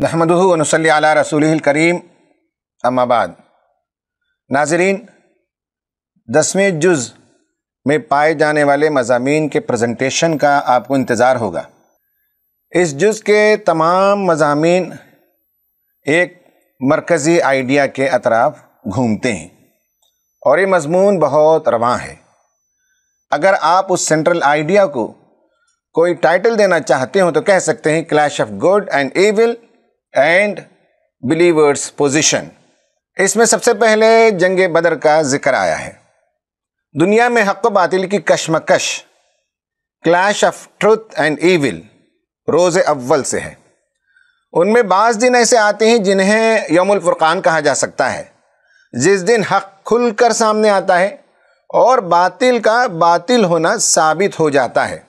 नहमदनसली अला रसूल करीम अम्माबाद नाजरीन दसवें जुज़ में पाए जाने वाले मजामी के प्रजेंटेशन का आपको इंतज़ार होगा इस जुज़ के तमाम मजामी एक मरकज़ी आइडिया के अतराफ घूमते हैं और ये मजमून बहुत रवां है अगर आप उस सेंट्रल आइडिया को कोई टाइटल देना चाहते हो तो कह सकते हैं clash of good and evil and believers position इसमें सबसे पहले जंग बदर का ज़िक्र आया है। दुनिया में हक बातिल की कशमकश clash of truth and evil रोज़ अव्वल से है। उनमें बाज़ दिन ऐसे आते हैं जिन्हें यमुल फुरकान कहा जा सकता है। जिस दिन हक खुलकर सामने आता है और बातिल का बातिल होना साबित हो जाता है।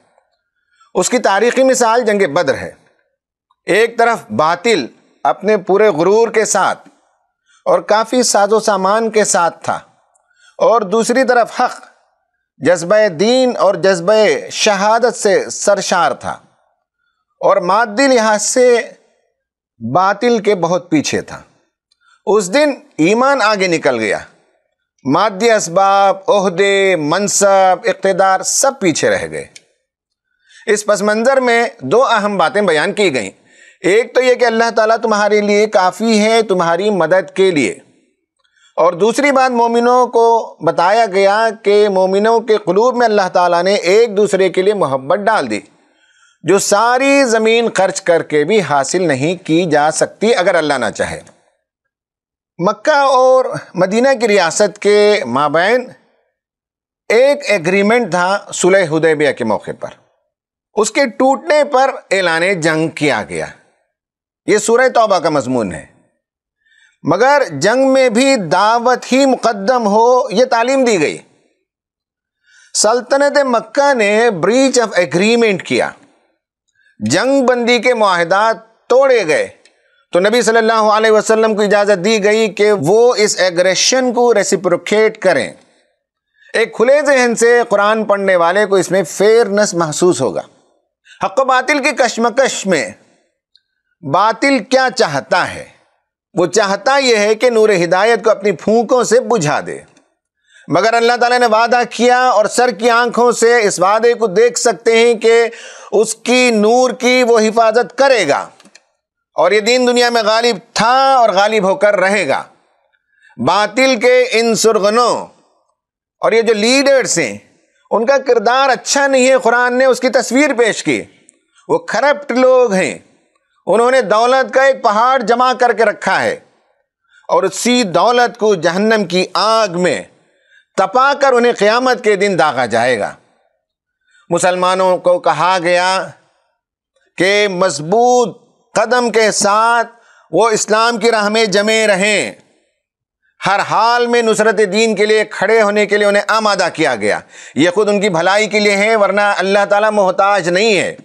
उसकी तारीखी मिसाल जंग बद्र है। एक तरफ़ बातिल अपने पूरे गुरूर के साथ और काफ़ी साजो सामान के साथ था और दूसरी तरफ़ हक, जज्ब दीन और जज्ब शहादत से सरशार था और मादी लिहाज से बातिल के बहुत पीछे था। उस दिन ईमान आगे निकल गया। मादी इसबाब ओहदे, मनसब, इकतदार सब पीछे रह गए। इस पस मंज़र में दो अहम बातें बयान की गई। एक तो यह कि अल्लाह ताला तुम्हारे लिए काफ़ी है, तुम्हारी मदद के लिए। और दूसरी बात, मोमिनों को बताया गया कि मोमिनों के कलूब में अल्लाह ताला ने एक दूसरे के लिए मोहब्बत डाल दी, जो सारी ज़मीन खर्च करके भी हासिल नहीं की जा सकती अगर अल्लाह ना चाहे। मक्का और मदीना की रियासत के माबैन एक एग्रीमेंट था सुलह हुदैबिया के मौके पर। उसके टूटने पर ऐलान जंग किया गया। ये सूरह तौबा का मजमून है। मगर जंग में भी दावत ही मुकदम हो यह तालीम दी गई। सल्तनत मक्का ने ब्रीच ऑफ़ एग्रीमेंट किया। जंग बंदी के माहदात तोड़े गए। तो नबी सल्लल्लाहु अलैहि वसल्लम को इजाज़त दी गई कि वो इस एग्रेशन को रेसिप्रोकेट करें। एक खुले जहन से कुरान पढ़ने वाले को इसमें फेयरनेस महसूस होगा। हक बातिल की कशमकश में बातिल क्या चाहता है? वो चाहता यह है कि नूर हिदायत को अपनी फूकों से बुझा दे। मगर अल्लाह ताला ने वादा किया और सर की आँखों से इस वादे को देख सकते हैं कि उसकी नूर की वो हिफाजत करेगा। और ये दीन दुनिया में गालिब था और गालिब होकर रहेगा। बातिल के इन सुरगनों और ये जो लीडर्स हैं, उनका किरदार अच्छा नहीं है। कुरान ने उसकी तस्वीर पेश की। वो करप्ट लोग हैं। उन्होंने दौलत का एक पहाड़ जमा करके रखा है और उसी दौलत को जहन्नम की आग में तपाकर उन्हें क़यामत के दिन दागा जाएगा। मुसलमानों को कहा गया कि मज़बूत कदम के साथ वो इस्लाम की राह में जमे रहें। हर हाल में नुसरत दीन के लिए खड़े होने के लिए उन्हें आमादा किया गया। ये खुद उनकी भलाई के लिए है, वरना अल्लाह ताला मोहताज नहीं है।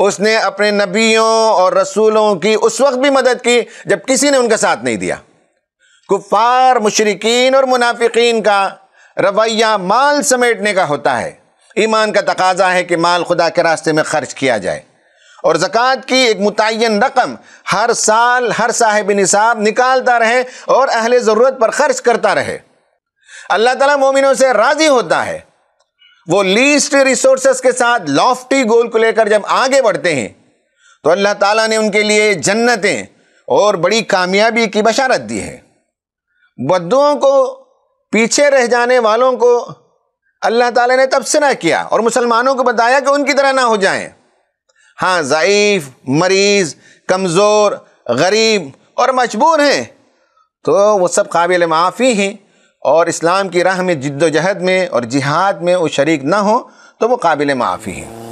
उसने अपने नबियों और रसूलों की उस वक्त भी मदद की जब किसी ने उनका साथ नहीं दिया। कुफार, मुशरकिन और मुनाफिकीन का रवैया माल समेटने का होता है। ईमान का तकाजा है कि माल खुदा के रास्ते में खर्च किया जाए। और ज़क़़त की एक मुतन रकम हर साल हर साहिब निसाब निकालता रहे और अहल ज़रूरत पर खर्च करता रहे। अल्लाह ताला मोमिनों से राज़ी होता है। वो लीस्ट रिसोर्सेस के साथ लॉफ्टी गोल को लेकर जब आगे बढ़ते हैं तो अल्लाह ताला ने उनके लिए जन्नतें और बड़ी कामयाबी की बशारत दी है। बद्दुओं को, पीछे रह जाने वालों को अल्लाह ताला ने तबसरा किया और मुसलमानों को बताया कि उनकी तरह ना हो जाएँ। हाँ ज़यीफ़ मरीज़, कमज़ोर, गरीब और मजबूर हैं तो वो सब काबिल माफ़ी हैं। और इस्लाम की राह में जद्दोजहद में और जिहाद में वो शरीक ना हो तो वो काबिल माफ़ी हैं।